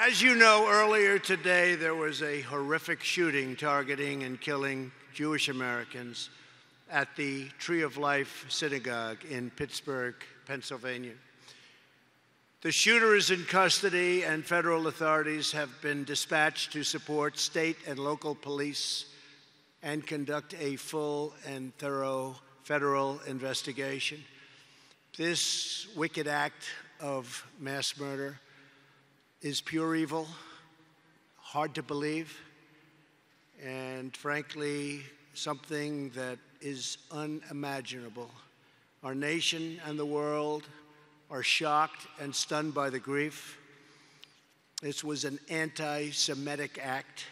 As you know, earlier today there was a horrific shooting targeting and killing Jewish Americans at the Tree of Life Synagogue in Pittsburgh, Pennsylvania. The shooter is in custody, and federal authorities have been dispatched to support state and local police and conduct a full and thorough federal investigation. This wicked act of mass murder is pure evil, hard to believe, and frankly, something that is unimaginable. Our nation and the world are shocked and stunned by the grief. This was an anti Semitic act.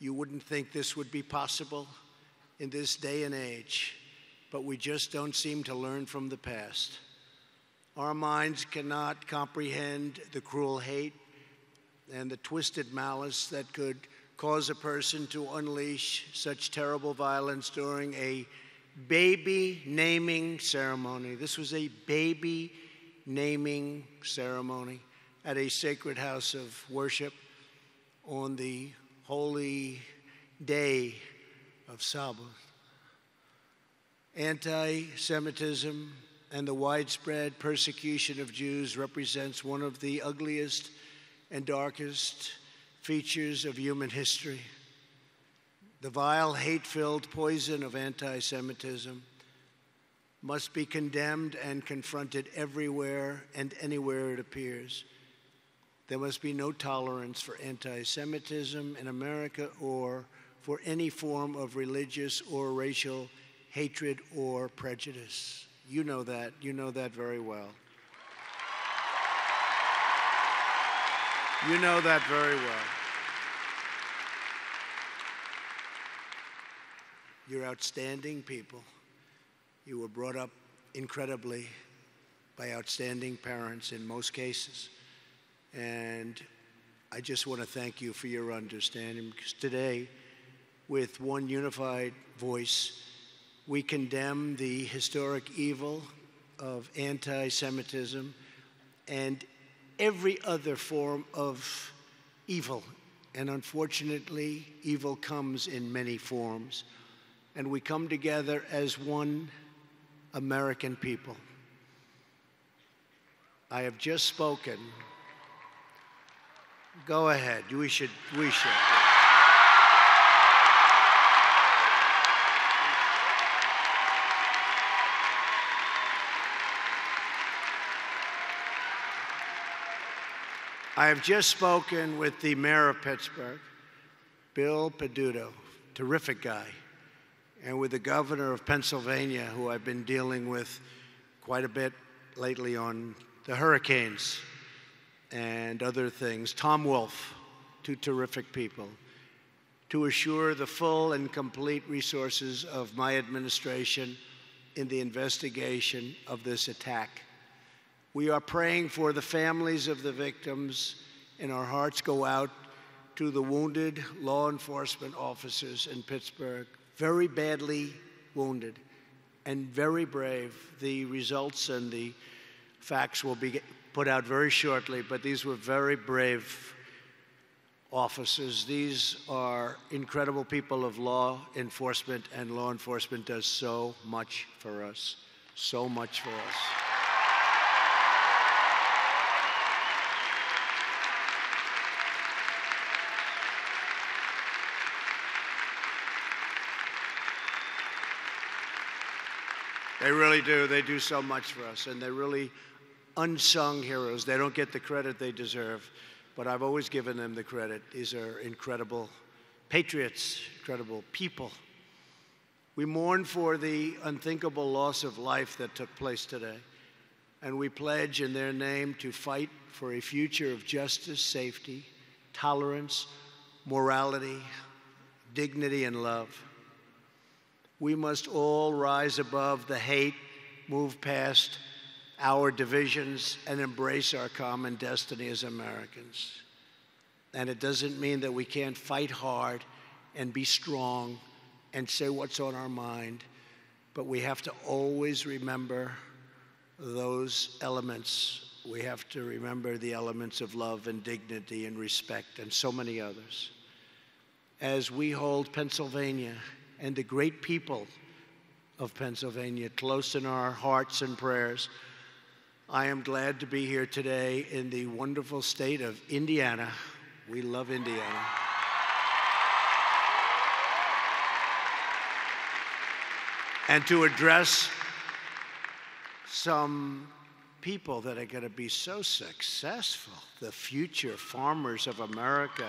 You wouldn't think this would be possible in this day and age, but we just don't seem to learn from the past. Our minds cannot comprehend the cruel hate and the twisted malice that could cause a person to unleash such terrible violence during a baby naming ceremony. This was a baby naming ceremony at a sacred house of worship on the holy day of Sabbath. Anti Semitism and the widespread persecution of Jews represents one of the ugliest and darkest features of human history. The vile, hate filled poison of anti Semitism must be condemned and confronted everywhere and anywhere it appears. There must be no tolerance for anti Semitism in America or for any form of religious or racial hatred or prejudice. You know that. You know that very well. You know that very well. You're outstanding people. You were brought up incredibly by outstanding parents in most cases. And I just want to thank you for your understanding because today, with one unified voice, we condemn the historic evil of anti Semitism and every other form of evil. And unfortunately, evil comes in many forms. And we come together as one American people. I have just spoken. Go ahead. We should. We should. I have just spoken with the mayor of Pittsburgh, Bill Peduto, terrific guy, and with the governor of Pennsylvania, who I've been dealing with quite a bit lately on the hurricanes and other things. Tom Wolf, two terrific people, to assure the full and complete resources of my administration in the investigation of this attack. We are praying for the families of the victims, and our hearts go out to the wounded law enforcement officers in Pittsburgh, very badly wounded and very brave. The results and the facts will be put out very shortly, but these were very brave officers. These are incredible people of law enforcement, and law enforcement does so much for us. So much for us. They really do. They do so much for us, and they're really unsung heroes. They don't get the credit they deserve, but I've always given them the credit. These are incredible patriots, incredible people. We mourn for the unthinkable loss of life that took place today, and we pledge in their name to fight for a future of justice, safety, tolerance, morality, dignity, and love. We must all rise above the hate, move past our divisions, and embrace our common destiny as Americans. And it doesn't mean that we can't fight hard and be strong and say what's on our mind, but we have to always remember those elements we have to remember the elements of love and dignity and respect and so many others. As we hold Pennsylvania and the great people of Pennsylvania close in our hearts and prayers, I am glad to be here today in the wonderful state of Indiana. We love Indiana. And to address some people that are going to be so successful, the future farmers of America.